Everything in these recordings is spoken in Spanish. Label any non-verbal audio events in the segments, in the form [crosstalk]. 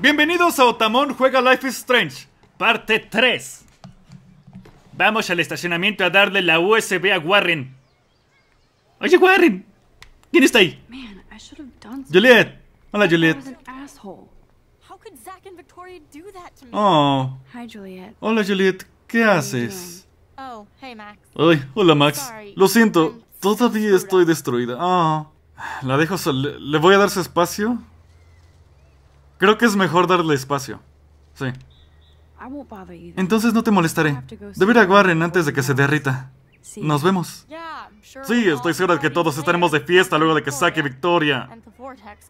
Bienvenidos a Otamón Juega Life is Strange, parte 3. Vamos al estacionamiento a darle la USB a Warren. Oye, Warren. ¿Quién está ahí? Man, I should have done something. Juliet. Hola, Juliet. Oh. Hi, Juliet. Hola, Juliet. ¿Qué haces? Oh, hey Max. Ay, hola, Max. Lo siento. Todavía estoy destruida. Ah. La dejo sola. ¿Le voy a dar su espacio? Creo que es mejor darle espacio. Sí. Entonces no te molestaré. Debe ir a Warren antes de que se derrita. Nos vemos. Sí, estoy segura de que todos estaremos de fiesta luego de que saque Victoria.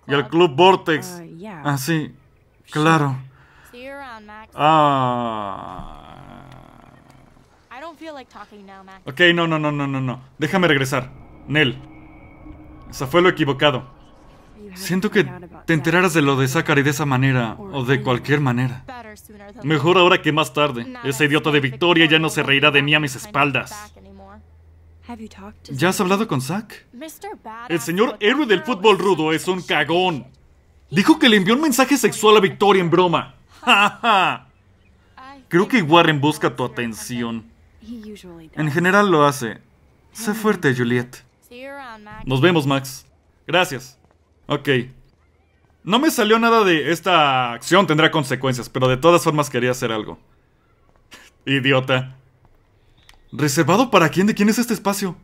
Y el Club. Vortex. Uh. Ah, sí. Claro. Ah. Ok, no, no, no, no, no, no. Déjame regresar. Nel. Eso fue lo equivocado. Siento to que te enteraras de lo de Zachary de esa manera o de cualquier manera. Mejor ahora que más tarde. Ese idiota de Victoria ya no se reirá de mí a mis espaldas. ¿Ya has hablado con Zach? El señor héroe del fútbol rudo es un cagón. Dijo que le envió un mensaje sexual a Victoria en broma. Creo que Warren busca tu atención. En general lo hace. Sé fuerte, Juliet. Nos vemos, Max. Gracias. Ok. No me salió nada de esta acción, tendrá consecuencias, pero de todas formas quería hacer algo. [laughs] Idiota. ¿Reservado para quién? ¿De quién es este espacio?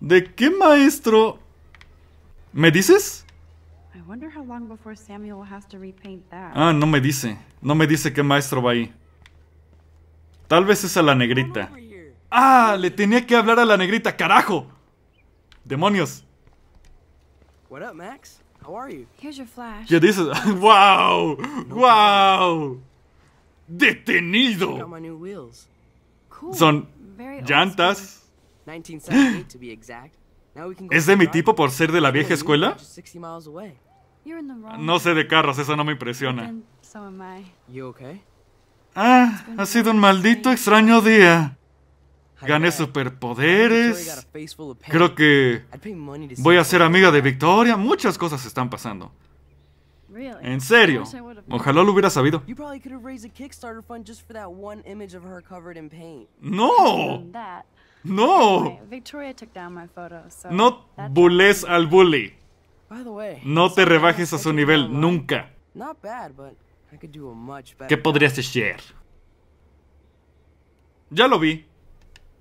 ¿De qué maestro? ¿Me dices? Ah, no me dice. No me dice qué maestro va ahí. Tal vez es a la negrita. Ah, le tenía que hablar a la negrita, carajo. Demonios. What up, Max? How are you? Here's your flash. ¿Qué dices? [laughs] ¡Wow! ¡Wow! Got ¡Detenido! my new wheels. Cool. Son Very old llantas. 1978 to be exact. Now we can go ¿Es de mi tipo por ser de la vieja escuela? just 60 miles away. school. You're in the wrong. No sé de carros, eso no me impresiona. Then So am I. You okay? Ah, ha sido un maldito extraño día. Gané superpoderes. Creo que voy a ser amiga de Victoria. Muchas cosas están pasando. En serio. Ojalá lo hubiera sabido. No, no. Anyway, Victoria took down my photo, so No bulles al bully. By the way, No te rebajes a su nivel, nunca. Not bad, but I could do a much better. ¿Qué podrías hacer? Ya lo vi.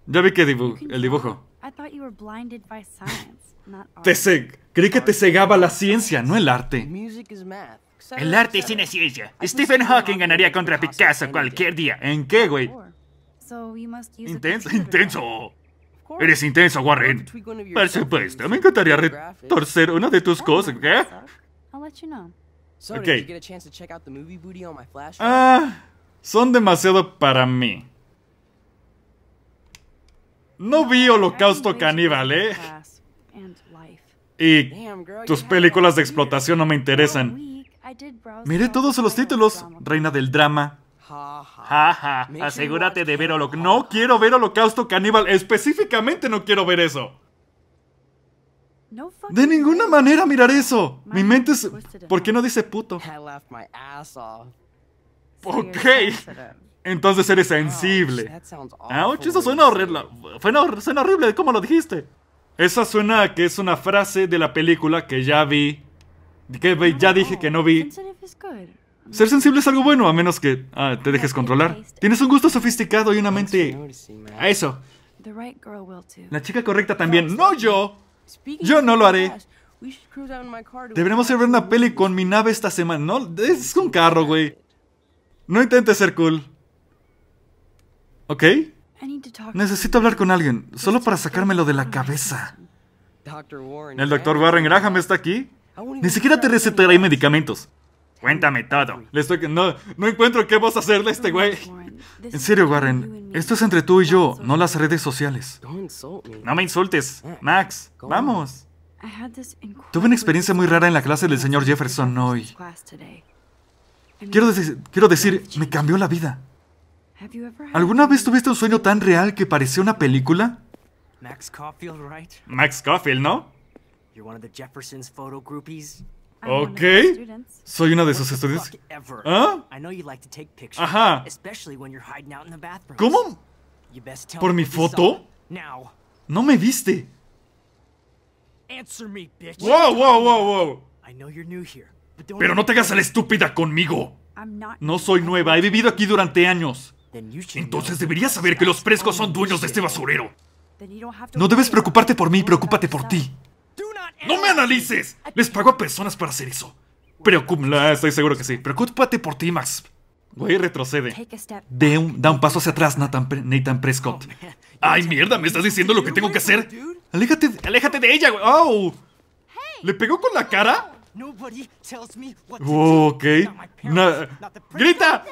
Ya vi que dibu- el dibujo. I thought you were blinded by science, not art. Te ceg- Creí que te cegaba la ciencia, no el arte. El arte es una ciencia. Stephen Hawking ganaría contra Picasso cualquier día. ¿En qué, güey? Intenso, intenso. Eres intenso, Warren. Por supuesto, me encantaría retorcer una de tus cosas, flash drive? Ah, son demasiado para mí. No vi Holocausto Caníbal, ¿eh? Y tus películas de explotación no me interesan. Miré todos los títulos. Reina del drama. Jaja, asegúrate de ver Holo... Cannibal. No quiero ver Holocausto Caníbal. Específicamente no quiero ver eso. De ninguna manera mirar eso. Mi mente es... ¿Por qué no dice puto? Ok. Entonces eres Ouch, sensible. sounds Ouch, eso suena horrible. Suena, horrible, ¿cómo lo dijiste? Esa suena a que es una frase de la película que ya vi. Que ya dije que no vi. Ser sensible es algo bueno, a menos que ah, te dejes controlar. Tienes un gusto sofisticado y una mente... A eso. La chica correcta también. No yo. Yo no lo haré. Deberemos ir a ver una peli con mi nave esta semana. No, es un carro, güey. No intentes ser cool. ¿Ok? Necesito hablar con alguien, solo para sacármelo de la cabeza. ¿El doctor. Warren Graham está aquí? Ni siquiera te recetaré medicamentos. Cuéntame todo. Le estoy... No, no encuentro qué vas a hacerle a este güey. En serio, Warren, esto es entre tú y yo, no las redes sociales. No me insultes. Max, vamos. Tuve una experiencia muy rara en la clase del señor Jefferson hoy. Quiero, deci- quiero decir, me cambió la vida. have you ever had ¿Alguna vez tuviste un sueño tan real que parecía una película? Max Caulfield, right? Max Caulfield, ¿no? You're one of the Jefferson's photo groupies? I'm one of Ok. Soy una de sus estudiantes. ¿Ah? Ajá. ¿Cómo? ¿Por mi foto? No me viste. Wow, wow, wow, wow. Pero no te hagas a la estúpida conmigo. No soy nueva, he vivido aquí durante años. Entonces deberías saber que los frescos son dueños de este basurero. No debes preocuparte por mí, preocúpate por ti. ¡No me analices! Les pago a personas para hacer eso. Preocúpate, estoy seguro que sí. Preocúpate por ti, Max. Güey, retrocede. De un, da un paso hacia atrás, Nathan, Nathan Prescott. [laughs] Ay, mierda, ¿me estás diciendo lo que tengo que hacer? Aléjate, aléjate de ella, güey. ¡Oh! ¿Le pegó con la cara? Nobody tells me what to Oh, do. ok. Principal, ¡Grita!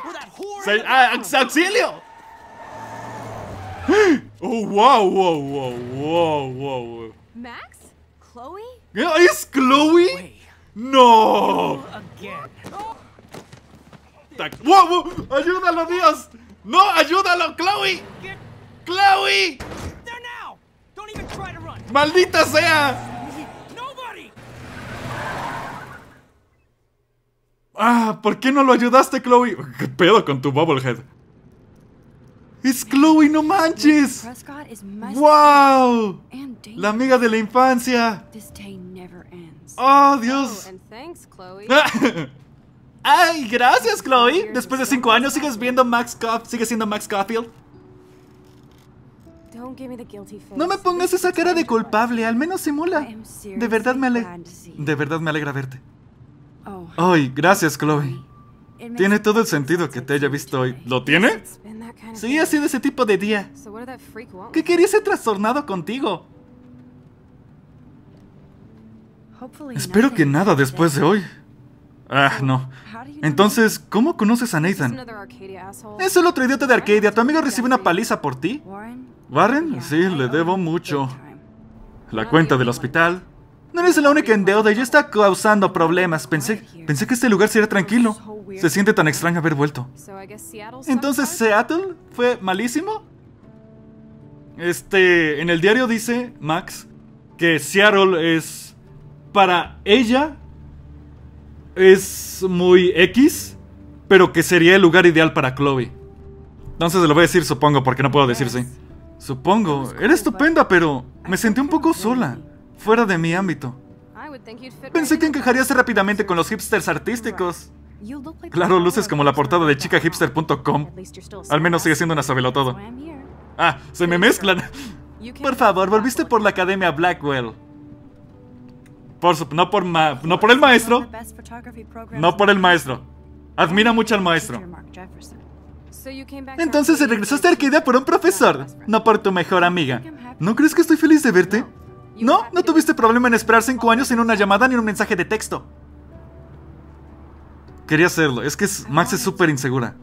ah. ¡Auxilio! [gasps] Oh, wow, wow, wow, wow, wow. Max? Chloe? ¿Es Chloe? ¡No! ¡Wow, wow! ¡Ayúdalo, Dios! ¡No, ayúdalo, Chloe! ¡Chloe! There now. Don't even try to run. ¡Maldita sea! Ah, ¿por qué no lo ayudaste, Chloe? ¿Qué pedo con tu bobblehead? ¡Es Chloe, no manches! ¡Wow! La amiga de la infancia. Ends. ¡Oh, Dios! [laughs] ¡Ay, gracias, Chloe! Después de cinco años, ¿sigues viendo Max Coff? ¿Sigues siendo Max Caulfield? No me pongas esa cara de culpable, al menos simula. De verdad me alegra. De verdad me alegra verte. Oh, Ay, gracias, Chloe. Tiene todo el sentido que te haya visto hoy. ¿Lo tiene? Sí, ha sido ese tipo de día. ¿Qué quería ese trastornado contigo? Espero que nada después de hoy. Ah, no. Entonces, ¿cómo conoces a Nathan? Es el otro idiota de Arcadia. ¿Tu amigo recibe una paliza por ti? Warren? Sí, le debo mucho. La cuenta del hospital. No eres la única en deuda y ya está causando problemas. Pensé, pensé que este lugar sería tranquilo. Se siente tan extraño haber vuelto. Entonces, ¿Seattle fue malísimo? Este, en el diario dice Max que Seattle es para ella es muy X, pero que sería el lugar ideal para Chloe. Entonces lo voy a decir supongo porque no puedo decir sí. Supongo, era estupenda, pero me sentí un poco sola, fuera de mi ámbito. I would think you'd fit Pensé que encajarías rápidamente con los hipsters artísticos. Claro, luces como la portada de chicahipster.com. Al menos sigue siendo una here. Ah, se me mezclan. Por favor, volviste por la academia Blackwell. Por su- no por ma- no por el maestro, no por el maestro. Admira mucho al maestro. Entonces regresaste a Arcadia por un profesor, no por tu mejor amiga. ¿No crees que estoy feliz de verte? No, no tuviste problema en esperar cinco años sin una llamada ni un mensaje de texto. Quería hacerlo, es que Max es súper insegura.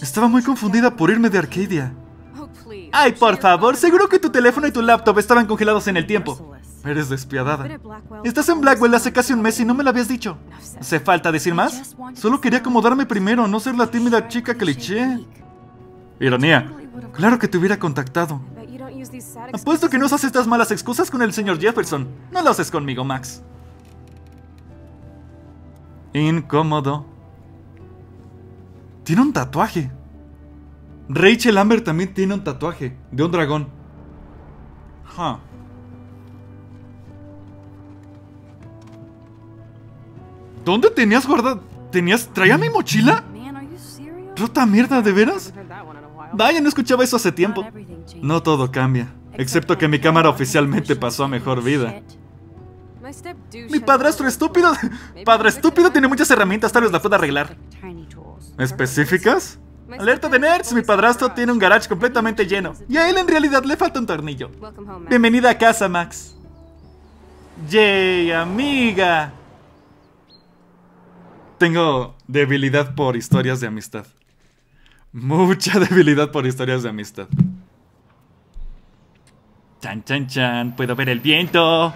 Estaba muy confundida por irme de Arcadia. Oh. Ay, por favor, seguro que tu teléfono y tu laptop estaban congelados en el tiempo. Eres despiadada. Estás en Blackwell hace casi un mes y no me lo habías dicho. ¿Hace falta decir más? Solo quería acomodarme primero, no ser la tímida chica cliché. Ironía. Claro que te hubiera contactado. Apuesto que no usas estas malas excusas con el señor Jefferson. No lo haces conmigo, Max. Incómodo. Tiene un tatuaje. Rachel Amber también tiene un tatuaje de un dragón. Huh. ¿Dónde tenías guardado? ¿Tenías. ¿Traía mi mochila? ¿Rota mierda, de veras? Vaya, no escuchaba eso hace tiempo. No todo cambia. Excepto que mi cámara oficialmente pasó a mejor vida. Mi padrastro estúpido. [laughs] [laughs] Padre estúpido tiene muchas herramientas, tal vez la pueda arreglar. ¿Específicas? Alerta de nerds, mi padrastro tiene un garage completamente lleno. Y a él en realidad le falta un tornillo. Bienvenida a casa, Max. Yay, amiga. Tengo debilidad por historias de amistad. Mucha [laughs] debilidad por historias de amistad. Chan, chan, chan. Puedo ver el viento.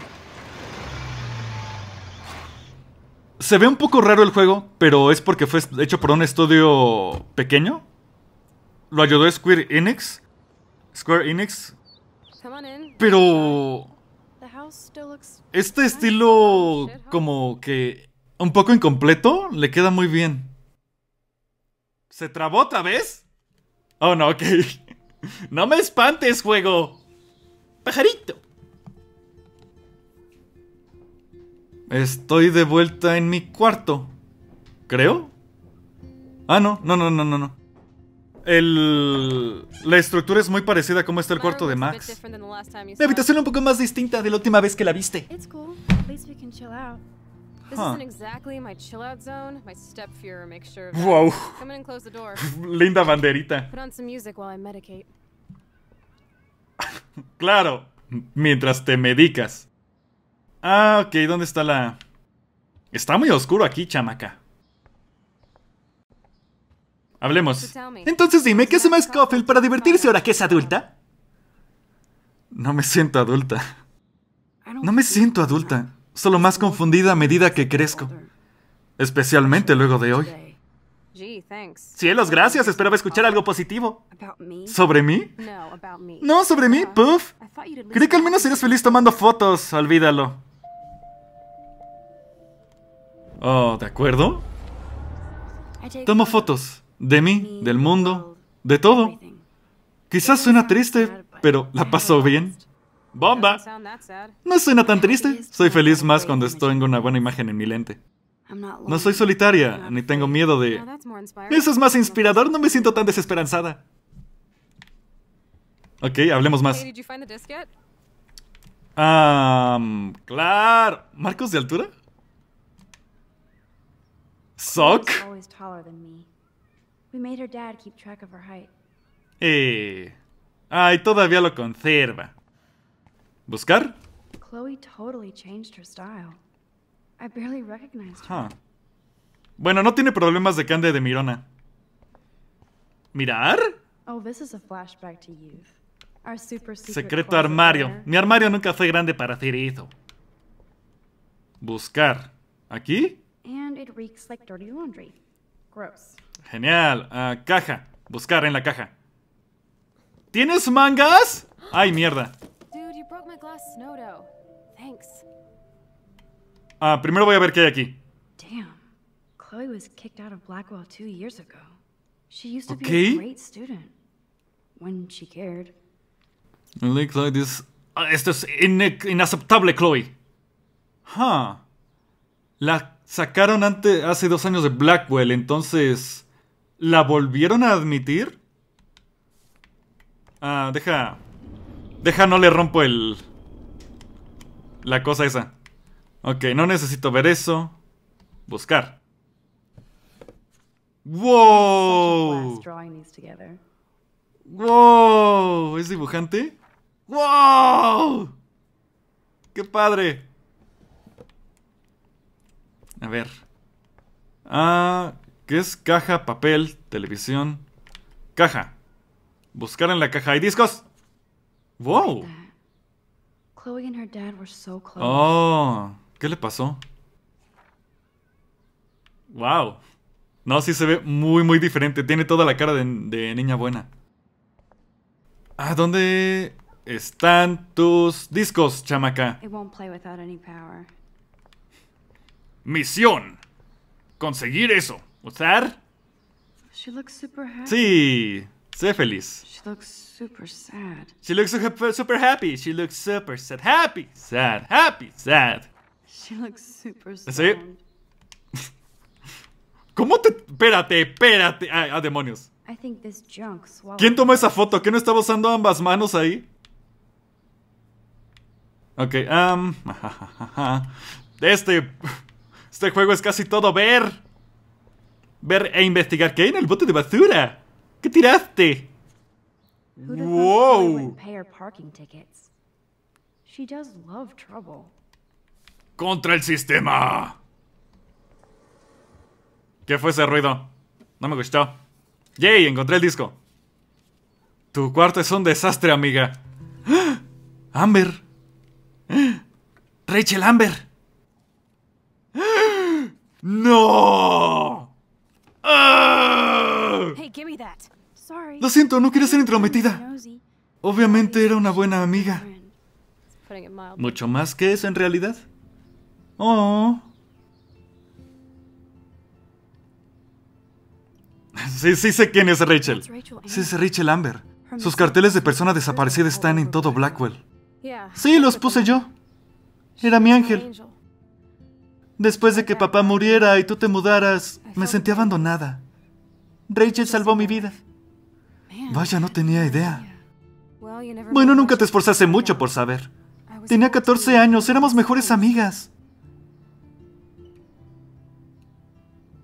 Se ve un poco raro el juego, pero es porque fue hecho por un estudio pequeño. Lo ayudó Square Enix. Square Enix. Pero este estilo como que un poco incompleto, le queda muy bien. ¿Se trabó otra vez? Oh, no, ok. [laughs] No me espantes, juego. Pajarito. Estoy de vuelta en mi cuarto. ¿Creo? Ah, no, no, no, no, no, no. El... La estructura es muy parecida a cómo está el cuarto de Max. Mi habitación es un poco más distinta de la última vez que la viste. This Huh. isn't exactly my chill out zone. My step makes sure. Wow. Come in and close the door. [laughs] Linda banderita. Put on some music while I medicate. [laughs] Claro. Mientras te medicas. Ah, ok, ¿dónde está la...? Está muy oscuro aquí, chamaca. Hablemos. Entonces dime, ¿qué hace Max Scofield para divertirse ahora que es adulta? No me siento adulta. No me siento adulta. Solo más confundida a medida que crezco. Especialmente luego de hoy. Cielos, gracias. Esperaba escuchar algo positivo. ¿Sobre mí? No, sobre mí, puff. Creí que al menos serías feliz tomando fotos. Olvídalo. Oh, ¿de acuerdo? Tomo fotos. De mí, del mundo, de todo. Quizás suena triste, pero la paso bien. ¡Bomba! No suena tan triste. Soy feliz más cuando estoy en una buena imagen en mi lente. No soy solitaria, ni tengo miedo de... Eso es más inspirador, no me siento tan desesperanzada. Ok, hablemos más. Hey, did you find the disc yet? Ah, claro. ¿Marcos de altura? ¿Sock? She's always taller than me. We made her dad keep track of her height. Eh. Ay, todavía lo conserva. ¿Buscar? Chloe totally changed her style. I barely recognized her. Ah. Bueno, no tiene problemas de cande de Mirona. ¿Mirar? Oh, this is a flashback to youth. Our super secret Secreto armario. Mi armario nunca fue grande para hacer eso. Buscar. ¿Aquí? And it reeks like dirty laundry. Gross. Genial. Ah, caja. Buscar en la caja. ¿Tienes mangas? Ay, mierda. Ah, primero voy a ver qué hay aquí. Damn. Chloe was kicked out of Blackwell two years ago. She used to be Okay. a great student. When she cared. Looks like this- Ah, esto es ine- inaceptable, Chloe. Huh. La sacaron ante, hace dos años de Blackwell, entonces... ¿La volvieron a admitir? Ah, deja... Deja, no le rompo el... La cosa esa. Ok, no necesito ver eso. Buscar. ¡Wow! ¡Wow! ¿Es dibujante? ¡Wow! ¡Qué padre! A ver. Ah, ¿qué es caja, papel, televisión? Caja. Buscar en la caja. ¿Hay discos? ¡Wow! Chloe and her dad were so close. Oh, ¿qué le pasó? ¡Wow! No, sí se ve muy, muy diferente. Tiene toda la cara de, de niña buena. Ah, ¿dónde están tus discos, chamaca? It won't play without any power. Misión. Conseguir eso. ¿Usar? She looks super happy. Sí. Sé feliz. She looks super sad. She looks super, happy. She looks super sad. Happy. Sad. Happy. Sad. She looks super Sí. stoned. [laughs] ¿Cómo te...? Espérate, espérate. Ah, ah, demonios. I think this junk. ¿Quién tomó esa foto? ¿Quién no estaba usando ambas manos ahí? Ok, um, [laughs] Este. Este juego es casi todo ver. Ver e investigar. ¿Qué hay en el bote de basura? ¿Qué tiraste? Wow. Contra el sistema. ¿Qué fue ese ruido? No me gustó. Yay, encontré el disco. Tu cuarto es un desastre, amiga. ¡Ah! [gasps] Amber. ¡Ah! [gasps] Rachel Amber. [gasps] ¡Ah! ¡No! Lo siento, no quería ser intrometida. Obviamente era una buena amiga. Mucho más que eso en realidad. Oh. [laughs] Sí, sí sé quién es Rachel. Sí, es Rachel Amber. Sus carteles de persona desaparecida están en todo Blackwell. Sí, los puse yo. Era mi ángel. Después de que papá muriera y tú te mudaras, me sentí abandonada. Rachel salvó mi vida. Vaya, no tenía idea. Bueno, nunca te esforzaste mucho por saber. Tenía 14 14 años, éramos mejores amigas.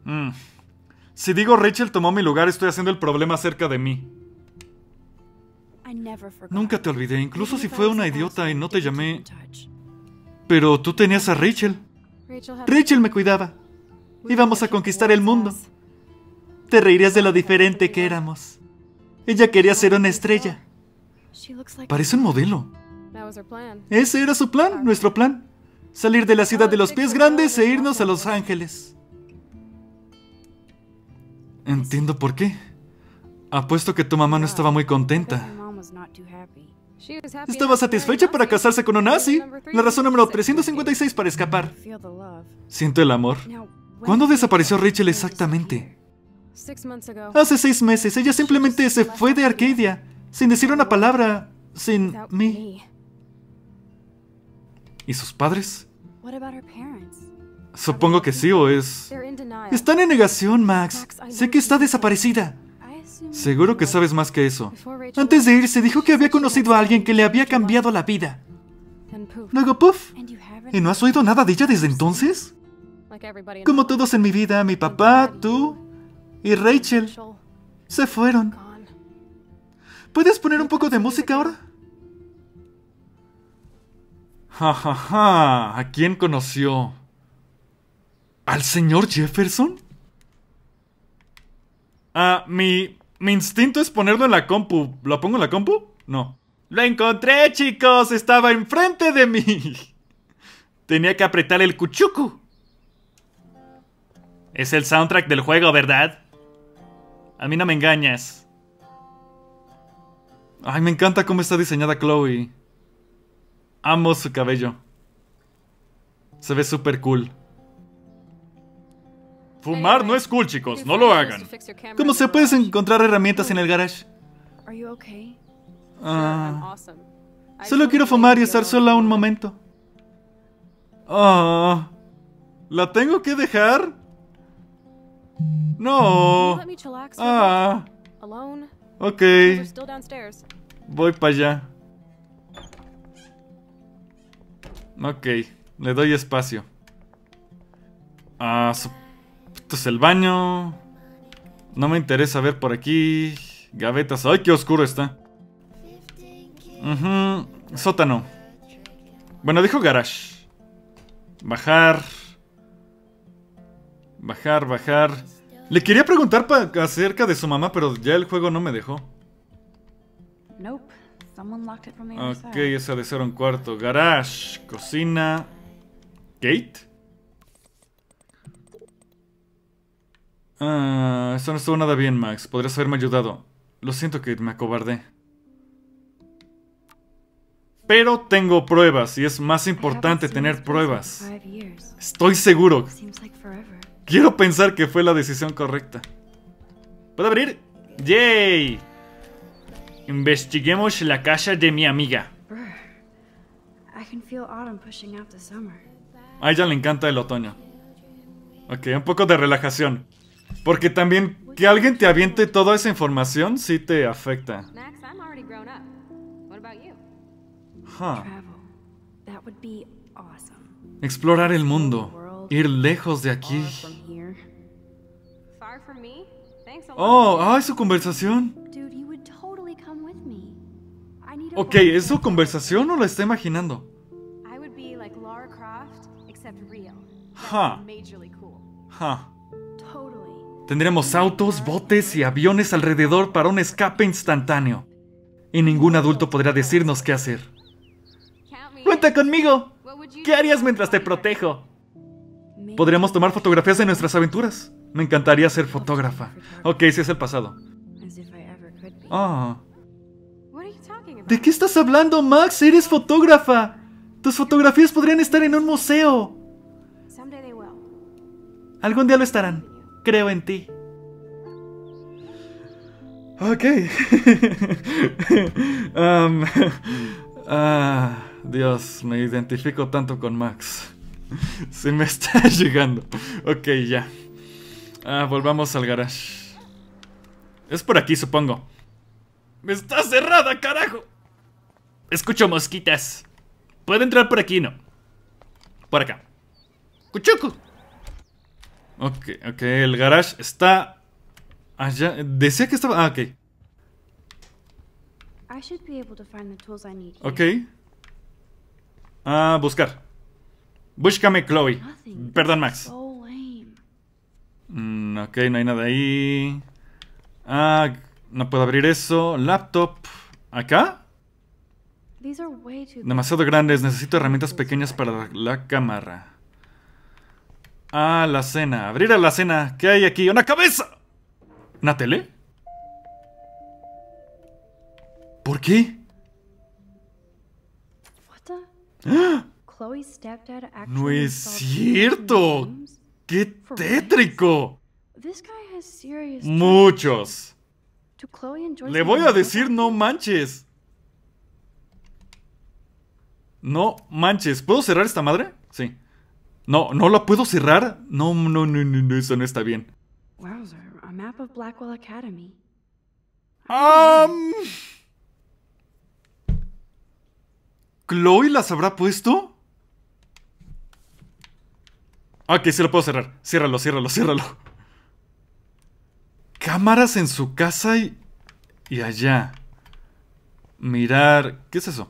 Mm. Si digo Rachel tomó mi lugar, estoy haciendo el problema cerca de mí. Nunca te olvidé, incluso si fue una idiota y no te llamé. Pero tú tenías a Rachel. Rachel me cuidaba. Íbamos a conquistar el mundo. Te reirías de lo diferente que éramos. Ella quería ser una estrella. Parece un modelo. Ese era su plan, nuestro plan. Salir de la ciudad de los pies grandes e irnos a Los Ángeles. Entiendo por qué. Apuesto que tu mamá no estaba muy contenta. Estaba satisfecha para casarse con un nazi. La razón número six. 356 para escapar. Siento el amor. ¿Cuándo desapareció Rachel exactamente? Hace seis meses, ella simplemente se fue de Arcadia, sin decir una palabra, sin mí. ¿Y sus padres? Supongo que sí o es... Están en negación, Max. Sé que está desaparecida. Seguro que sabes más que eso. Antes de irse, dijo que había conocido a alguien que le había cambiado la vida. Luego, puff. ¿Y no has oído nada de ella desde entonces? Como todos en mi vida, mi papá, tú y Rachel se fueron. ¿Puedes poner un poco de música ahora? Ja, ja, ja. ¿A quién conoció? ¿Al señor Jefferson? Ah, mi... Mi instinto es ponerlo en la compu. ¿Lo pongo en la compu? No. Lo encontré, chicos. Estaba enfrente de mí. [laughs] Tenía que apretar el cuchucu. Es el soundtrack del juego, ¿verdad? A mí no me engañas. Ay, me encanta cómo está diseñada Chloe. Amo su cabello. Se ve súper cool. Fumar no es cool, chicos. No lo hagan. ¿Cómo se puedes encontrar herramientas en el garage? Ah, Solo quiero fumar y estar sola un momento. ah. ¿La tengo que dejar? No. Ah, ok. Voy para allá. Ok, le doy espacio. Ah, esto es el baño. No me interesa ver por aquí. Gavetas. ¡Ay, qué oscuro está! Sótano. Bueno, dijo garage. Bajar. Bajar, bajar. Le quería preguntar acerca de su mamá, pero ya el juego no me dejó. Ok, esa de ser un cuarto. Garage, cocina. Gate. Ah, esto no estuvo nada bien, Max. Podrías haberme ayudado. Lo siento que me acobardé. Pero tengo pruebas y es más importante tener pruebas. Estoy seguro. Quiero pensar que fue la decisión correcta. ¿Puedo abrir? ¡Yay! Investiguemos la casa de mi amiga. A ella le encanta el otoño. Ok, un poco de relajación. Porque también que alguien te aviente toda esa información sí te afecta. Huh. Explorar el mundo. Ir lejos de aquí. Oh, ay, su conversación. Ok. ¿es su conversación o la está imaginando? Huh. Huh. Tendremos autos, botes y aviones alrededor para un escape instantáneo. Y ningún adulto podrá decirnos qué hacer. ¡Cuenta conmigo! ¿Qué harías mientras te protejo? Podríamos tomar fotografías de nuestras aventuras. Me encantaría ser fotógrafa. Ok, sí es el pasado. About? ¿De qué estás hablando, Max? Eres fotógrafa. Tus fotografías podrían estar en un museo. Algún día lo estarán. Creo en ti. Ok. [laughs] Um, [laughs] ah, Dios, me identifico tanto con Max. [laughs] Se me está [laughs] llegando. Ok, ya. Ah, volvamos al garage. Es por aquí, supongo. ¡Está cerrada, carajo! Escucho mosquitas. ¿Puedo entrar por aquí? No. Por acá. ¡Cuchucu! Ok, ok, el garage está allá. Decía que estaba. Ah, ok. I should be able to find the tools I need. here. Ok. Ah, buscar. Búscame, Chloe. Perdón, Max. Mm, ok, no hay nada ahí. Ah, no puedo abrir eso. Laptop. ¿Acá? Demasiado grandes. Necesito herramientas pequeñas para la cámara. Ah, la cena. Abrir a la cena. ¿Qué hay aquí? ¡Una cabeza! ¿Una tele? ¿Por qué? What No es cierto. ¡Qué tétrico! Muchos. Le voy a decir no manches. No manches. ¿Puedo cerrar esta madre? Sí. No, no la puedo cerrar. No, no, no, no, no, eso no está bien. Wowzer, a map of Blackwell Academy. Am. ¿Chloe las habrá puesto? Ok, sí lo puedo cerrar. Ciérralo, ciérralo, ciérralo. Cámaras en su casa y. y allá. Mirar. ¿Qué es eso?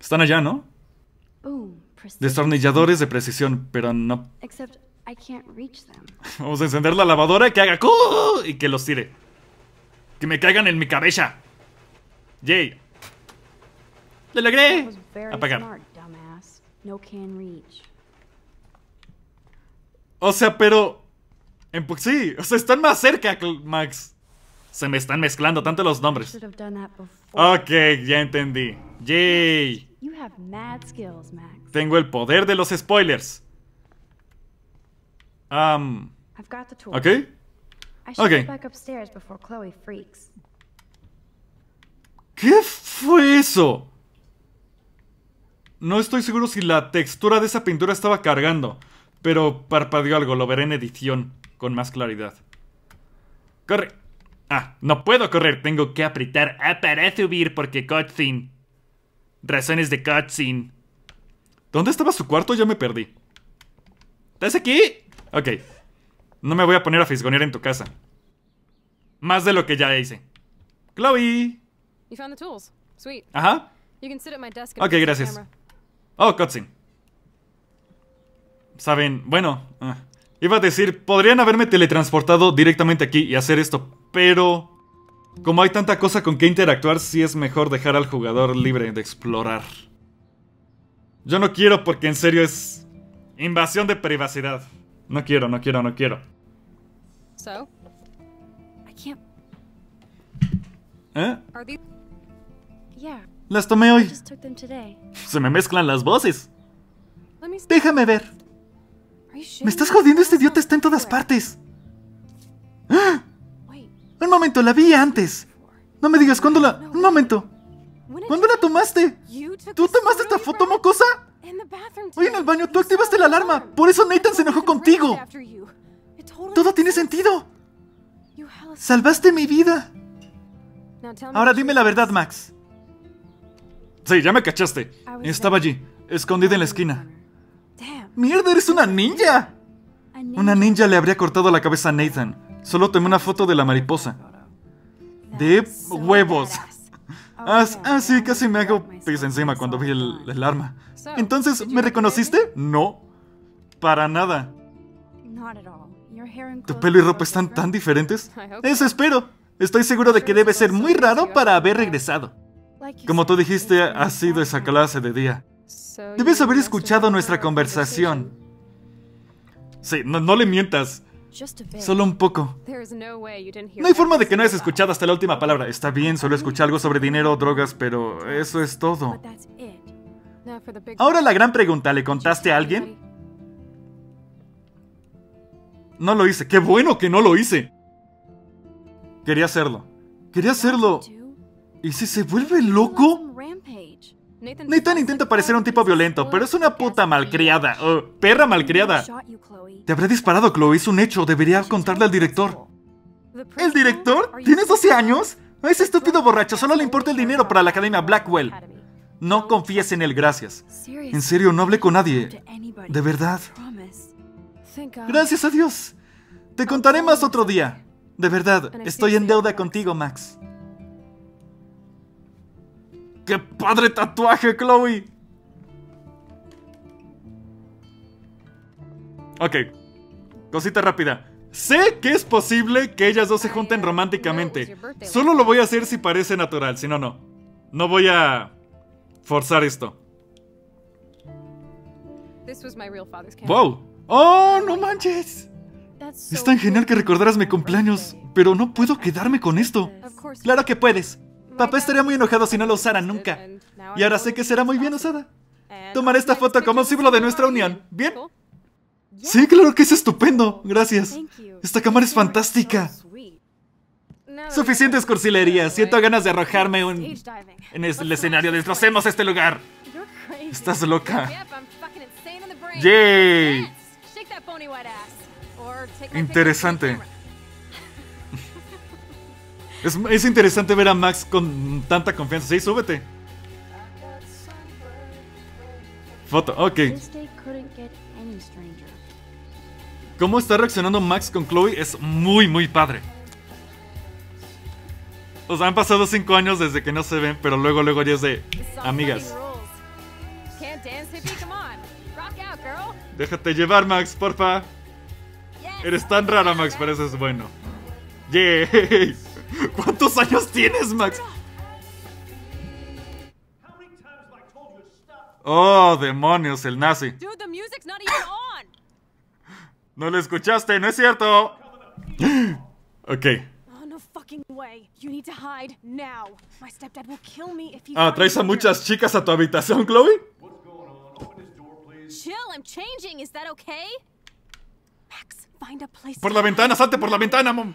Están allá, ¿no? Destornilladores de precisión, pero no. Except I can't reach them. [laughs] Vamos a encender la lavadora que haga. y que los tire. Que me caigan en mi cabeza. Yay. ¡Lo logré! Apagar. smart, dumbass. No can reach. O sea, pero. En, sí, o sea, están más cerca, Max. Se me están mezclando tanto los nombres. Ok, ya entendí. Yay. You have mad skills, Max. Tengo el poder de los spoilers. Um, ok. Freaks. ¿Qué fue eso? No estoy seguro si la textura de esa pintura estaba cargando, pero parpadeó algo, lo veré en edición con más claridad. ¡Corre! Ah, no puedo correr, tengo que apretar A para subir porque cutscene. Razones de cutscene. ¿Dónde estaba su cuarto? Ya me perdí. ¿Estás aquí? Ok. No me voy a poner a fisgonear en tu casa. Más de lo que ya hice. Chloe. You found the tools. Sweet. Ajá. You can sit at my desk and Ok, gracias. Oh, cutscene. Saben, bueno, ah, iba a decir, podrían haberme teletransportado directamente aquí y hacer esto, pero como hay tanta cosa con que interactuar, sí es mejor dejar al jugador libre de explorar. Yo no quiero porque en serio es invasión de privacidad. No quiero, no quiero, no quiero. So, I can't. ¿Eh? are these? Yeah, Las tomé hoy. Se me mezclan las voces. Déjame ver. Me estás jodiendo, este idiota está en todas partes. Un momento, la vi antes. No me digas cuándo la... Un momento. ¿Cuándo la tomaste? ¿Tú tomaste esta foto, mocosa? Hoy en el baño tú activaste la alarma. alarm. Por eso Nathan se enojó contigo. Todo tiene sentido. Salvaste mi vida. Ahora dime la verdad, Max. Sí, ya me cachaste. Estaba allí, escondida en la esquina. ¡Mierda, eres una ninja! Una ninja le habría cortado la cabeza a Nathan. Solo tomé una foto de la mariposa. De huevos. Ah, ah, sí, casi me hago pis encima cuando vi el, el arma. Entonces, ¿me reconociste? No. Para nada. ¿Tu pelo y ropa están tan diferentes? Eso so. espero. Estoy seguro de que debe ser muy raro para haber regresado. Como tú dijiste, ha sido esa clase de día. Debes haber escuchado nuestra conversación. Sí, no, no le mientas. Solo un poco. No hay forma de que no hayas escuchado hasta la última palabra. Está bien, solo escuché algo sobre dinero o drogas, pero eso es todo. Ahora la gran pregunta, ¿le contaste a alguien? No lo hice. Qué bueno que no lo hice. Quería hacerlo. Quería hacerlo. ¿Y si se vuelve loco? Nathan intenta parecer un tipo violento, pero es una puta malcriada. Oh, perra malcriada. Te habré disparado, Chloe. Es un hecho. Debería contarle al director. ¿El director? ¿Tienes 12 años? A ese estúpido borracho solo le importa el dinero para la Academia Blackwell. No confíes en él, gracias. En serio, no hablé con nadie. De verdad. Gracias a Dios. Te contaré más otro día. De verdad, estoy en deuda contigo, Max. ¡Qué padre tatuaje, Chloe! Ok. Cosita rápida. Sé que es posible que ellas dos se junten románticamente. Solo lo voy a hacer si parece natural, si no, no. No voy a forzar esto. ¡Wow! ¡Oh, no manches! Es tan genial que recordaras mi cumpleaños, pero no puedo quedarme con esto. Claro que puedes. Papá estaría muy enojado si no la usara nunca. Y ahora sé que será muy bien usada. Tomaré esta foto como símbolo de nuestra unión. ¿Bien? Sí, claro que es estupendo. Gracias. Esta cámara es fantástica. Suficientes cursilerías. Siento ganas de arrojarme un... en el escenario. Destrocemos este lugar. Estás loca. ¡Yay! Interesante. Es, es, interesante ver a Max con tanta confianza. Sí, súbete. Foto, ok. Cómo está reaccionando Max con Chloe es muy, muy padre. O sea, han pasado cinco años desde que no se ven, pero luego, luego ya es de amigas. Déjate llevar, Max, porfa. Eres tan rara, Max, pero eso es bueno. ¡Yay! ¿Cuántos años tienes, Max? Oh, demonios, el nazi. No lo escuchaste, no es cierto. Ok. Ah, ¿traes a muchas chicas a tu habitación, Chloe? Por la ventana, salte por la ventana, mom.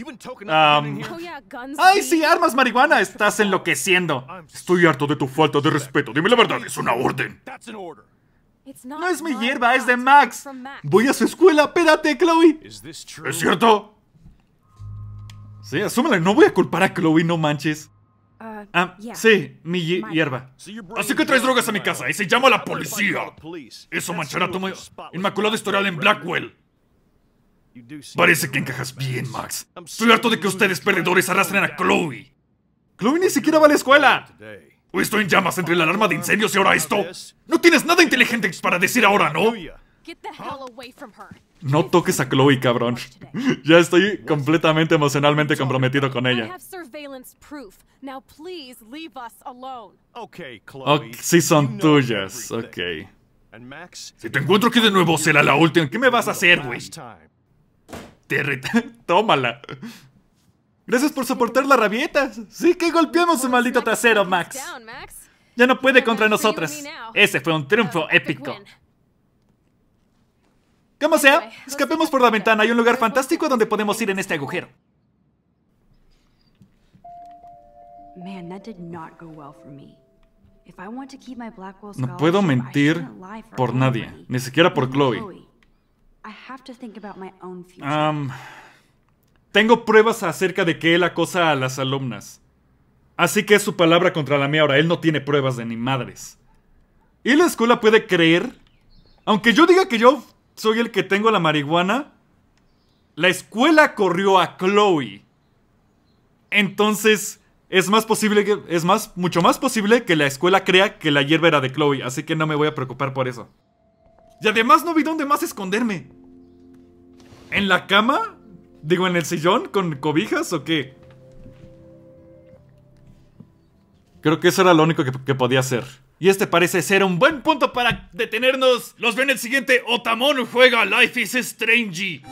Um, ¡Ay, sí! ¡Armas marihuana! Estás enloqueciendo. Estoy harto de tu falta de respeto. Dime la verdad, es una orden. No es mi hierba, es de Max. Voy a su escuela, espérate, Chloe. ¿Es cierto? Sí, asúmela, no voy a culpar a Chloe, no manches. Ah, sí, mi hierba. Así que traes drogas a mi casa y se llama a la policía. Eso manchará tu inmaculado historial en Blackwell. Parece que encajas bien, Max. Estoy harto de que ustedes perdedores arrastren a Chloe. Chloe ni siquiera va a la escuela. O estoy en llamas entre la alarma de incendios y ahora esto. No tienes nada inteligente para decir ahora, ¿no? No toques a Chloe, cabrón. ya estoy completamente emocionalmente comprometido con ella. Ok, sí son tuyas, ok. Si te encuentro aquí de nuevo, será la última. ¿Qué me vas a hacer, güey? Te [laughs] Tómala. Gracias por soportar la rabieta. Sí que golpeamos su maldito trasero, Max. Ya no puede contra nosotras. Ese fue un triunfo épico. Como sea, escapemos por la ventana. Hay un lugar fantástico donde podemos ir en este agujero. No puedo mentir por nadie, ni siquiera por Chloe. Tengo pruebas acerca de que él acosa a las alumnas. Así que es su palabra contra la mía ahora. Él no tiene pruebas de ni madres. Y la escuela puede creer, aunque yo diga que yo soy el que tengo la marihuana, la escuela corrió a Chloe. Entonces, es más posible que. Es más, mucho más posible que la escuela crea que la hierba era de Chloe. Así que no me voy a preocupar por eso. Y además no vi dónde más esconderme. ¿En la cama? Digo, ¿en el sillón? ¿Con cobijas o qué? Creo que eso era lo único que, podía hacer. Y este parece ser un buen punto para detenernos. Los ven el siguiente Otamon juega Life is Strange.